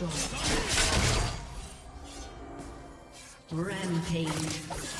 destroyed. Rampage.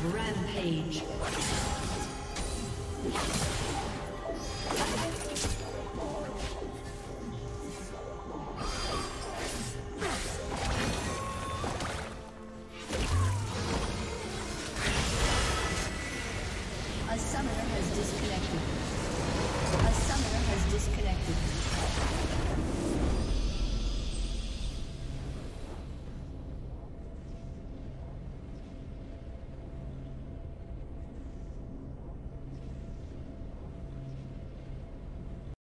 A